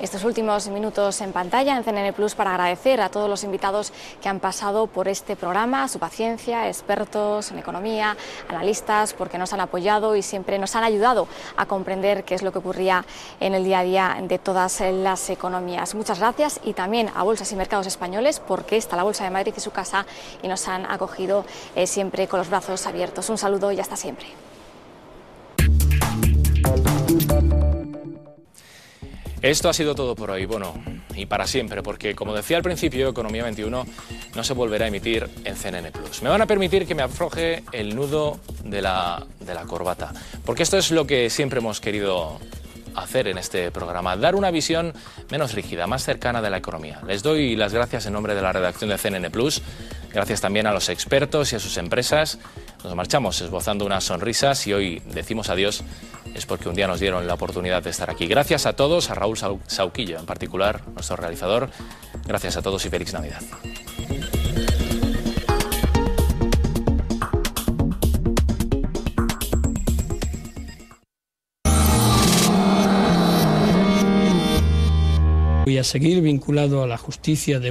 estos últimos minutos en pantalla en CNN Plus para agradecer a todos los invitados que han pasado por este programa, su paciencia, expertos en economía, analistas, porque nos han apoyado y siempre nos han ayudado a comprender qué es lo que ocurría en el día a día de todas las economías. Muchas gracias y también a Bolsas y Mercados Españoles, porque está la Bolsa de Madrid y su casa y nos han acogido eh, siempre con los brazos abiertos. Un saludo y hasta siempre. Esto ha sido todo por hoy, bueno, y para siempre, porque como decía al principio, Economía 21 no se volverá a emitir en CNN Plus. Me van a permitir que me afloje el nudo de la, corbata, porque esto es lo que siempre hemos querido hacer en este programa, dar una visión menos rígida, más cercana de la economía. Les doy las gracias en nombre de la redacción de CNN Plus, gracias también a los expertos y a sus empresas. Nos marchamos esbozando unas sonrisas y hoy decimos adiós es porque un día nos dieron la oportunidad de estar aquí. Gracias a todos, a Raúl Sauquillo en particular, nuestro realizador. Gracias a todos y feliz Navidad. Voy a seguir vinculado a la justicia de